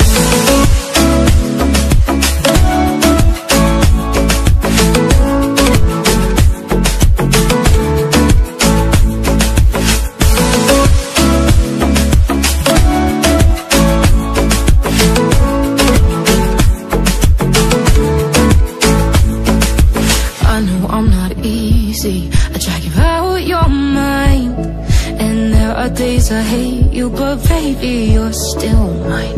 I drag you out your mind. And there are days I hate you, but baby, you're still mine.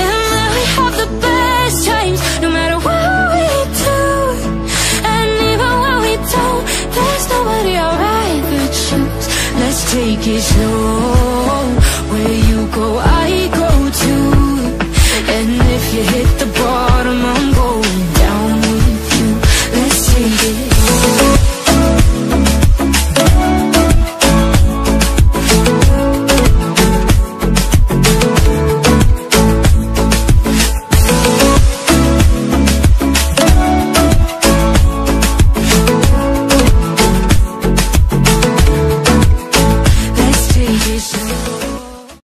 And then we have the best times, no matter what we do. And even when we don't, there's nobody I'd rather choose. Let's take it slow.